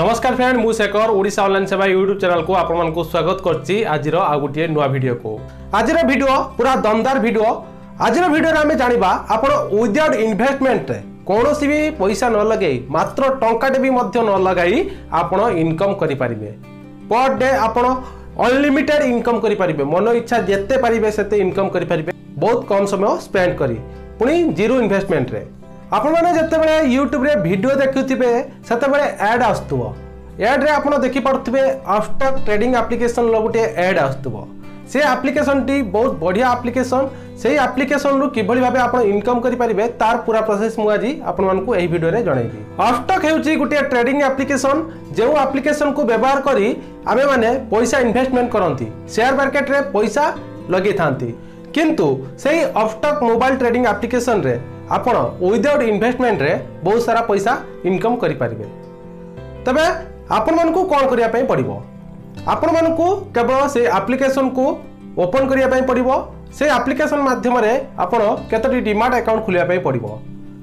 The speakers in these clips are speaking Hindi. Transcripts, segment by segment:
নমস্কার ফ্রেন্ড মু শেখর ওড়িশা অনলাইন সেবা ইউট্যুব চ্যানেলকু আপনার স্বাগত করছি আজির আউ গোটিয়ে নূয়া ভিডিওকু আজির ভিডিও পুরা দমদার ভিডিও আজির ভিডিওরে আমি জাঁয়া আপনার উইদাউট ইনভেস্টমেন্টে কৌশি বি পয়সা ন লগাই মাত্র টঙ্কাটে বি ন লগাই আপনার ইনকম করে পারে পর ডে আপনার অনলিমিটেড ইনকম করে পারে মন ইচ্ছা যেতে পারে সেতে ইনকম করে পারে বহুত কম সময় স্পেন্ড করে পুঁ জিরো ইনভেস্টমেন্টে ଆପଣମାନେ ଯେତେବେଳେ ୟୁଟ୍ୟୁବରେ ଭିଡ଼ିଓ ଦେଖୁଥିବେ ସେତେବେଳେ ଆଡ଼୍ ଆସୁଥିବ ଆଡ଼୍ରେ ଆପଣ ଦେଖିପାରୁଥିବେ ଆଫ୍ଟର ଟ୍ରେଡିଂ ଆପ୍ଲିକେସନ୍ର ଗୋଟିଏ ଆଡ଼୍ ଆସୁଥିବ ସେ ଆପ୍ଲିକେସନ୍ଟି ବହୁତ ବଢ଼ିଆ ଆପ୍ଲିକେସନ୍ ସେଇ ଆପ୍ଲିକେସନ୍ରୁ କିଭଳି ଭାବେ ଆପଣ ଇନକମ୍ କରିପାରିବେ ତାର ପୁରା ପ୍ରୋସେସ୍ ମୁଁ ଆଜି ଆପଣମାନଙ୍କୁ ଏହି ଭିଡ଼ିଓରେ ଜଣେଇବି ଅଫ୍ଟକ୍ ହେଉଛି ଗୋଟିଏ ଟ୍ରେଡିଂ ଆପ୍ଲିକେସନ୍ ଯେଉଁ ଆପ୍ଲିକେସନ୍କୁ ବ୍ୟବହାର କରି ଆମେମାନେ ପଇସା ଇନଭେଷ୍ଟମେଣ୍ଟ କରନ୍ତି ସେୟାର ମାର୍କେଟରେ ପଇସା ଲଗେଇଥାନ୍ତି କିନ୍ତୁ ସେଇ ଅଫ୍ଟକ୍ ମୋବାଇଲ ଟ୍ରେଡିଂ ଆପ୍ଲିକେସନ୍ରେ ଆପଣ ୱିଦାଉଟ୍ ଇନଭେଷ୍ଟମେଣ୍ଟରେ ବହୁତ ସାରା ପଇସା ଇନକମ୍ କରିପାରିବେ ତେବେ ଆପଣମାନଙ୍କୁ କ'ଣ କରିବା ପାଇଁ ପଡ଼ିବ ଆପଣମାନଙ୍କୁ କେବଳ ସେ ଆପ୍ଲିକେସନ୍କୁ ଓପନ୍ କରିବା ପାଇଁ ପଡ଼ିବ ସେ ଆପ୍ଲିକେସନ୍ ମାଧ୍ୟମରେ ଆପଣ କେତୋଟି ଡିମାଟ୍ ଆକାଉଣ୍ଟ ଖୋଲିବା ପାଇଁ ପଡ଼ିବ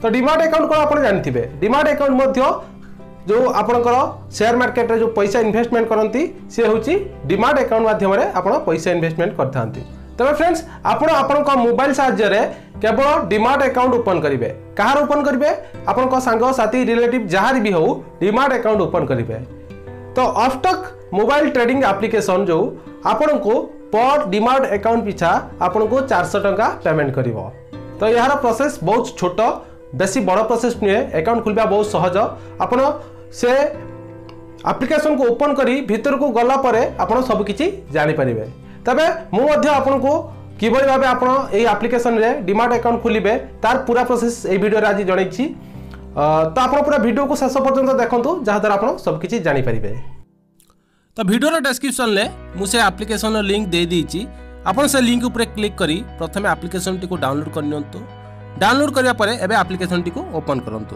ତ ଡିମାଟ୍ ଆକାଉଣ୍ଟ କ'ଣ ଆପଣ ଜାଣିଥିବେ ଡିମାଟ୍ ଆକାଉଣ୍ଟ ମଧ୍ୟ ଯେଉଁ ଆପଣଙ୍କର ସେୟାର ମାର୍କେଟରେ ଯେଉଁ ପଇସା ଇନଭେଷ୍ଟମେଣ୍ଟ କରନ୍ତି ସେ ହେଉଛି ଡିମାଟ୍ ଆକାଉଣ୍ଟ ମାଧ୍ୟମରେ ଆପଣ ପଇସା ଇନଭେଷ୍ଟମେଣ୍ଟ କରିଥାନ୍ତି तेरे फ्रेंड्स आपड़ मोबाइल साहय केवल डिमार्ट आकाउंट ओपन करेंगे कह रहे ओपन करेंगे आपंगसाथी रिलेट जहाँ भी हूँ डिमार्ट आकाउंट ओपन करेंगे तो अफटक् मोबाइल ट्रेडिंग आप्लिकेसन जो आपण को पर डिमार्ट आकाउंट पिछा आपन को चार शौ टा पेमेंट कर तो यार प्रोसेस बहुत छोट बेसी बड़ प्रोसेस नुहे आकाउंट खुलवा बहुत सहज आप आप्लिकेसन को ओपन कर भरकू गलापर आप सबकि जापरेंगे তবে মু মধ্য আপনাকে কিভাবে ভাবে আপনার এই আপ্লিকেসনরে ডিমাট আকাউন্ট খুলবে তার পুরা প্রোসেস এই ভিডিওরে আজ জনাইছি তো আপনার পুরা ভিডিওকে শেষ পর্যন্ত দেখুন যাদ্বারা আপনার সবকিছু জাঁপারে তো ভিডিওর ডেসক্রিপশনলে মু সে আপ্লিকেসনর লিঙ্ক দিয়ে দিয়েছি আপনার সে লিঙ্ক উপরে ক্লিক করে প্রথমে আপ্লিকেসনটি ডাউনলোড করে নিতু ডাউনলোড করা পরে এবে আপ্লিকেসনটি ওপন করতু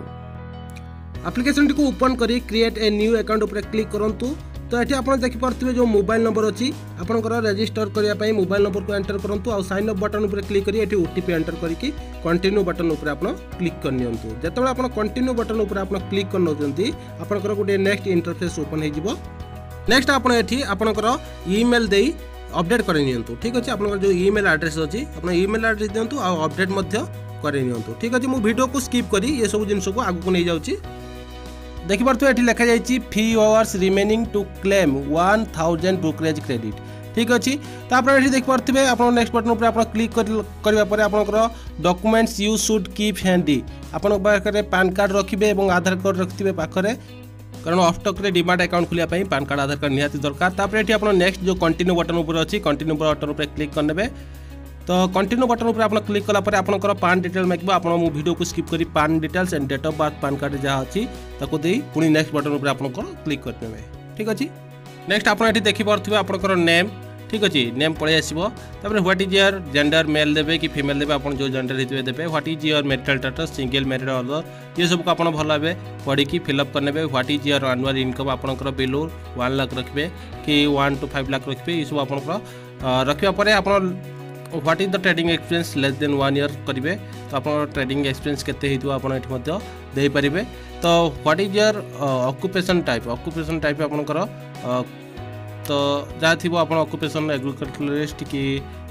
আপ্লিকেসনটি ওপন করে ক্রিয়েট এ নিউ আকাউন্ট উপরে ক্লিক করতু তো এটি আপনার দেখিপারে যে মোবাইল নম্বর অছি আপনার রেজিষ্টর করা মোবাইল নম্বরক এন্টর করতু আইন অফ বটন উপরে ক্লিক করে এটি ওটিপি এন্টর করি কন্টিনিউ বটন উপরে আপনার ক্লিক করে নিহত যেতবে আপনার কন্টিনিউ বটন উপরে আপনার ক্লিক করে নেওয়া আপনার গোটে নেক্সট ইন্টরফেস ওপন হয়ে যাব নেক্সট আপনার এটি আপনার ইমেল দিয়ে অপডেট করে নিহত ঠিক আছে আপনার যে ইমেল আড্রেস অছি আপনার ইমেল আড্রেস দিও আপডেট করে নিহত ঠিক আছে মু ভিডিও স্কিপ করি এসব জিনিসক আগুক নিয়ে যাচ্ছি ଦେଖିପାରୁଥିବେ ଏଠି ଲେଖାଯାଇଛି few hours remaining to claim one thousand brokerage credit ঠিক ଅଛି ତାପରେ ଏଠି ଦେଖିପାରୁଥିବେ ଆପଣ ନେକ୍ସଟ ବଟନ୍ ଉପରେ ଆପଣ କ୍ଲିକ୍ କରିବା ପରେ ଆପଣଙ୍କର documents you should keep handy ଆପଣଙ୍କ ପାଖରେ ପ୍ୟାନ୍ କାର୍ଡ଼ ରଖିବେ ଏବଂ ଆଧାର କାର୍ଡ଼ ରଖିଥିବେ ପାଖରେ কারণ অফটকরে ডিমাট অ্যাকাউন্ট খোলা প্যান কার্ড আধার কার্ড নিহতি দরকার তাপরে এটি আপনার নেক্সট যে কন্টিনিউ বটন উপরে অনেক কন্টিনিউ বটন উপরে ক্লিক করে নেবে ତ କଣ୍ଟିନ୍ୟୁ ବଟନ୍ ଉପରେ ଆପଣ କ୍ଲିକ୍ କଲା ପରେ ଆପଣଙ୍କର ପାନ୍ ଡିଟେଲ୍ ମାଗିବ ଆପଣ ମୁଁ ଭିଡ଼ିଓକୁ ସ୍କିପ୍ କରି PAN details and date of birth PAN card ଯାହା ଅଛି ତାକୁ ଦେଇ ପୁଣି ନେକ୍ସଟ ବଟନ୍ ଉପରେ ଆପଣଙ୍କର କ୍ଲିକ୍ କରିନେବେ ଠିକ୍ ଅଛି ନେକ୍ସଟ ଆପଣ ଏଠି ଦେଖିପାରୁଥିବେ ଆପଣଙ୍କର ନେମ୍ ଠିକ୍ ଅଛି ନେମ୍ ପଳାଇ ଆସିବ ତାପରେ what is your gender male ଦେବେ କି ଫିମେଲ୍ ଦେବେ ଆପଣ ଯେଉଁ ଜେଣ୍ଡର ହେଇଥିବେ ଦେବେ what is your marital status single married other ଏସବୁକୁ ଆପଣ ଭଲ ଭାବେ ପଢ଼ିକି ଫିଲ୍ଅପ୍ କରିନେବେ what is your annual income ଆପଣଙ୍କର ବିଲୋ ୱାନ୍ ଲାଖ୍ ରଖିବେ କି ୱାନ୍ ଟୁ ଫାଇଭ୍ ଲାଖ୍ ରଖିବେ ଏସବୁ ଆପଣଙ୍କର ରଖିବା ପରେ ଆପଣ what is the trading experience less than one year करेंगे तो आप ट्रेडिंग एक्सपीरियंस के आपरेंगे तो what is your occupation type occupation type आप तो जहाँ थी अकुपेसन एग्रिकलचरिस्ट कि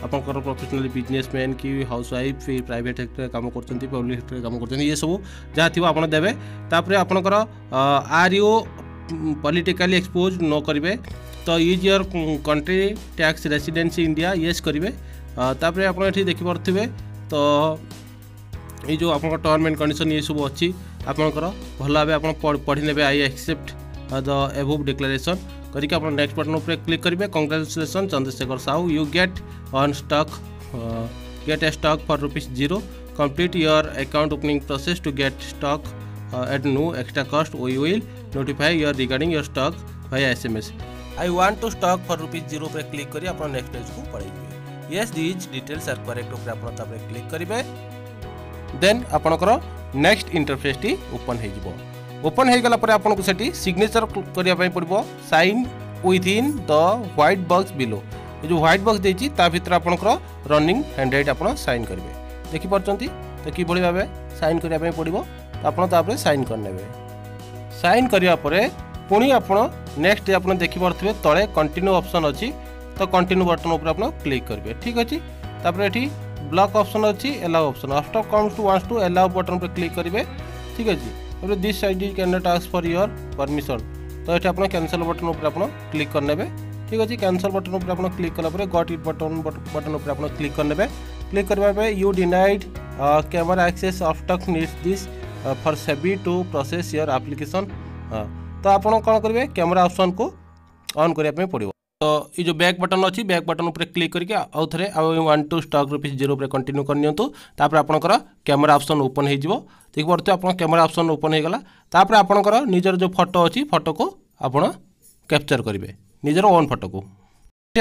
आप प्रफेसनाल बिजनेसमैन कि हाउस वाइफ कि प्राइट सेक्टर काम कर पब्लिक सेक्टर काम कर ये सब जहाँ थी आप देते आपणकर आर यू पॉलिटिकली एक्सपोज न करेंगे तो is your country tax residency India ये करेंगे तापर आप देखिपे तो ये आप टर्म एंड कंडीशन ये सब अच्छी आपणकर भल भाव आप पढ़ी ने I accept the above declaration करके आप नेक्स्ट बटन उपर क्लिक करेंगे congratulations Chandrashekhar Sahu you get an stock get a stock for rupees zero complete your account opening process to get stock at no extra cost we will notify your regarding your stock भाई S M S I what to stock for rupees zero click करेंगे नेक्स्ट पेज को पढ़ेंगे yes these details are correct ଉପରେ ଆପଣ ତାପରେ କ୍ଲିକ୍ କରିବେ ଦେନ୍ ଆପଣଙ୍କର ନେକ୍ସଟ ଇଣ୍ଟରଫେସ୍ଟି ଓପନ୍ ହେଇଯିବ ଓପନ୍ ହେଇଗଲା ପରେ ଆପଣଙ୍କୁ ସେଠି ସିଗ୍ନେଚର୍ କରିବା ପାଇଁ ପଡ଼ିବ sign with in the white box below ଏ ଯେଉଁ ହ୍ୱାଇଟ୍ ବକ୍ସ ଦେଇଛି ତା ଭିତରେ ଆପଣଙ୍କର ରନିଂ ହ୍ୟାଣ୍ଡ ରାଇଟ୍ ଆପଣ ସାଇନ୍ କରିବେ ଦେଖିପାରୁଛନ୍ତି ତ କିଭଳି ଭାବେ ସାଇନ୍ କରିବା ପାଇଁ ପଡ଼ିବ ଆପଣ ତାପରେ ସାଇନ୍ କରିନେବେ ସାଇନ୍ କରିବା ପରେ ପୁଣି ଆପଣ ନେକ୍ସଟ ଆପଣ ଦେଖିପାରୁଥିବେ ତଳେ କଣ୍ଟିନ୍ୟୁ ଅପସନ୍ ଅଛି तो कंटिन्यू बटन आप क्लिक करेंगे ठीक अच्छे तापर ये ब्लक अप्सन अच्छी allow option अफ्टअप comes to what's to allow button click करेंगे ठीक अच्छे दिस सैड कैन नट आस् फर योर परमिशन तो ये आप कैनसल बटन आप क्लिक करने ठीक अच्छे कैनसल बटन आप क्लिक कलापर गट इट बटन बटन आप क्लिक करने क्लिक करने यू डिनाइड कैमेरा आक्सेस अफ्टअप निड्स दिस् फर से टू प्रोसेस योर आप्लिकेसन हाँ तो आप कौन करेंगे कैमेरा ऑप्शन को ऑन करने पड़ो तो ये जो बैक बटन अच्छी बैक बटन उपर क्लिक करके आउ थे one two stock rupees zero continue करनी आपंकर क्यमेरा अप्सन ओपन हो देखिए आप क्यमेरा अप्सन ओपन होगा तापर निजर जो फटो अच्छी फटो को आप कैप्चर करेंगे निजर ओन फटो को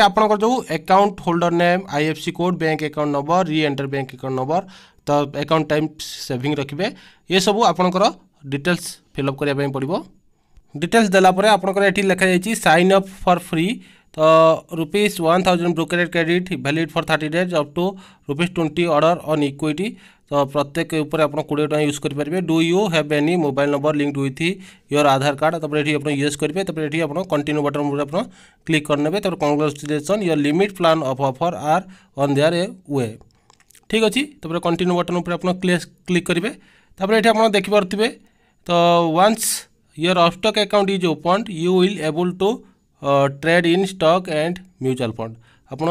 आपंकर जो account holder name IFSC code bank account number re enter bank account number तो अकाउंट टाइम सेविंग रखिए ये सब आपंकर डिटेल्स फिलअप करने पड़ो डिटेल्स देलापर आपंकर ये लिखाई सैन अप फर फ्री तो rupees one thousand brokerage credit valid for thirty days of two rupees twenty order on equity तो प्रत्येक उपर कोड़े टाँग यूज करेंगे do you have any mobile number link with your Aadhaar card तो ये आप यूज करेंगे ये आप कंटिन्यू बटन आप क्लिक करने तो congratulation your limit plan of offer are an there a way ठीक अच्छे तपर कंटिन्यू बटन आप क्लिक करेंगे ये आप देखिपे तो was your अफ्टक account is open you will able to trade in stock and mutual fund ଆପଣ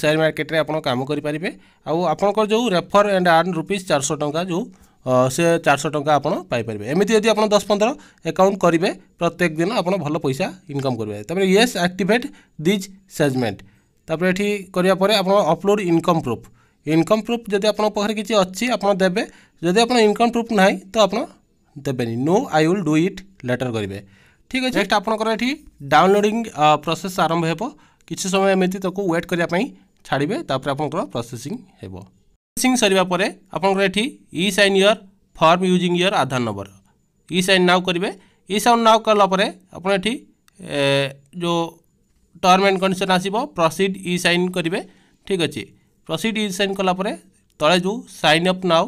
ସେୟାର ମାର୍କେଟରେ ଆପଣ କାମ କରିପାରିବେ ଆଉ ଆପଣଙ୍କର ଯେଉଁ ରେଫର ଆଣ୍ଡ ଆର୍ନ ରୁପିଜ୍ ଚାରିଶହ ଟଙ୍କା ଯେଉଁ ସେ ଚାରିଶହ ଟଙ୍କା ଆପଣ ପାଇପାରିବେ ଏମିତି ଯଦି ଆପଣ ଦଶ ପନ୍ଦର ଆକାଉଣ୍ଟ କରିବେ ପ୍ରତ୍ୟେକ ଦିନ ଆପଣ ଭଲ ପଇସା ଇନକମ୍ କରିବେ ତାପରେ ୟେସ୍ ଆକ୍ଟିଭେଟ୍ ଦିଜ୍ ସେଜମେଣ୍ଟ ତାପରେ ଏଠି କରିବା ପରେ ଆପଣ upload income proof income proof ଯଦି ଆପଣଙ୍କ ପାଖରେ କିଛି ଅଛି ଆପଣ ଦେବେ ଯଦି ଆପଣ ଇନକମ୍ ପ୍ରୁଫ୍ ନାହିଁ ତ ଆପଣ ଦେବେନି no I will do it later କରିବେ ଠିକ୍ ଅଛି ନେକ୍ସଟ ଆପଣଙ୍କର ଏଠି ଡାଉନଲୋଡ଼ିଂ ପ୍ରୋସେସ୍ ଆରମ୍ଭ ହେବ କିଛି ସମୟ ଏମିତି ତାକୁ ୱେଟ୍ କରିବା ପାଇଁ ଛାଡ଼ିବେ ତାପରେ ଆପଣଙ୍କର ପ୍ରୋସେସିଂ ହେବ ପ୍ରୋସେସିଂ ସରିବା ପରେ ଆପଣଙ୍କର ଏଠି e sign your form using your Aadhaar number e sign now କରିବେ ଇ ସାଇନ୍ ନାଉ କଲା ପରେ ଆପଣ ଏଠି ଯେଉଁ ଟର୍ମ ଆଣ୍ଡ କଣ୍ଡିସନ୍ ଆସିବ ପ୍ରସିଡ଼ ଇ ସାଇନ୍ କରିବେ ଠିକ୍ ଅଛି ପ୍ରସିଡ଼ ଇ ସାଇନ୍ କଲାପରେ ତଳେ ଯେଉଁ ସାଇନ୍ ଅପ୍ ନାଉ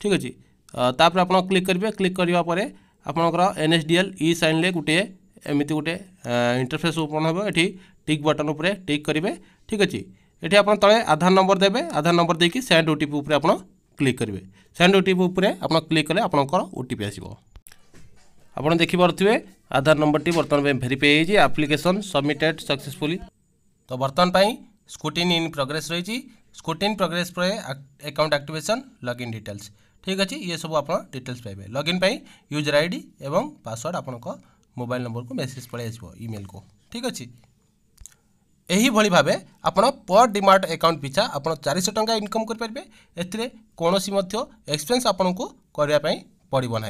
ଠିକ୍ ଅଛି ତାପରେ ଆପଣ କ୍ଲିକ୍ କରିବେ କ୍ଲିକ୍ କରିବା ପରେ ଆପଣଙ୍କର N S D L e ସାଇନ୍ରେ ଗୋଟିଏ ଏମିତି ଗୋଟେ ଇଣ୍ଟରଫେସ୍ ଓପନ୍ ହେବ ଏଠି ଟିକ୍ ବଟନ୍ ଉପରେ ଟିକ୍ କରିବେ ଠିକ୍ ଅଛି ଏଠି ଆପଣ ତଳେ ଆଧାର ନମ୍ବର ଦେବେ ଆଧାର ନମ୍ବର ଦେଇକି ସେଣ୍ଡ ଓ ଟି ପି ଉପରେ ଆପଣ କ୍ଲିକ୍ କରିବେ ସେଣ୍ଡ ଓ ଟି ପି ଉପରେ ଆପଣ କ୍ଲିକ୍ କଲେ ଆପଣଙ୍କର ଓ ଟି ପି ଆସିବ ଆପଣ ଦେଖିପାରୁଥିବେ ଆଧାର ନମ୍ବରଟି ବର୍ତ୍ତମାନ ପାଇଁ ଭେରିଫାଇ ହୋଇଛି ଆପ୍ଲିକେସନ୍ ସବମିଟେଡ଼୍ ସକ୍ସେସଫୁଲି ତ ବର୍ତ୍ତମାନ ପାଇଁ ସ୍କୁଟିନ୍ ଇନ୍ ପ୍ରୋଗ୍ରେସ୍ ରହିଛି ସ୍କୁଟିନ୍ ପ୍ରୋଗ୍ରେସ୍ ପରେ ଆକାଉଣ୍ଟ ଆକ୍ଟିଭେସନ୍ ଲଗ୍ଇନ୍ ଡିଟେଲ୍ସ ঠিক আছে ইয়ে সব আপনার ডিটেলস পাইবে লগ ইন ইউজর আইডি এবং পাসওয়ার্ড আপনার মোবাইল নম্বরক মেসেজ পলাই আসব ইমেলকু ঠিক আছে এইভাবে ভাবে আপনার পর ডিমার্ট আকাউন্ট পিছা আপনার চারিশ টাকা ইনকম করে পারবে এতে কোণী এক্সপেন্স আপনার করা পড়ব না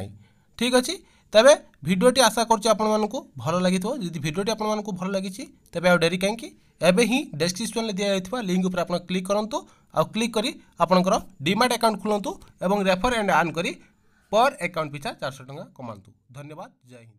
ঠিক আছে ତେବେ ଭିଡ଼ିଓଟି ଆଶା କରୁଛି ଆପଣମାନଙ୍କୁ ଭଲ ଲାଗିଥିବ ଯଦି ଭିଡ଼ିଓଟି ଆପଣମାନଙ୍କୁ ଭଲ ଲାଗିଛି ତେବେ ଆଉ ଡେରି କାହିଁକି ଏବେ ହିଁ ଡେସ୍କ୍ରିପ୍ସନ୍ରେ ଦିଆଯାଇଥିବା ଲିଙ୍କ୍ ଉପରେ ଆପଣ କ୍ଲିକ୍ କରନ୍ତୁ ଆଉ କ୍ଲିକ୍ କରି ଆପଣଙ୍କର ଡିମାଟ୍ ଆକାଉଣ୍ଟ ଖୋଲନ୍ତୁ ଏବଂ ରେଫର୍ ଆଣ୍ଡ ଆର୍ନ କରି ପର୍ ଆକାଉଣ୍ଟ ପିଛା ଚାରିଶହ ଟଙ୍କା କମାନ୍ତୁ ଧନ୍ୟବାଦ ଜୟ ହିନ୍ଦ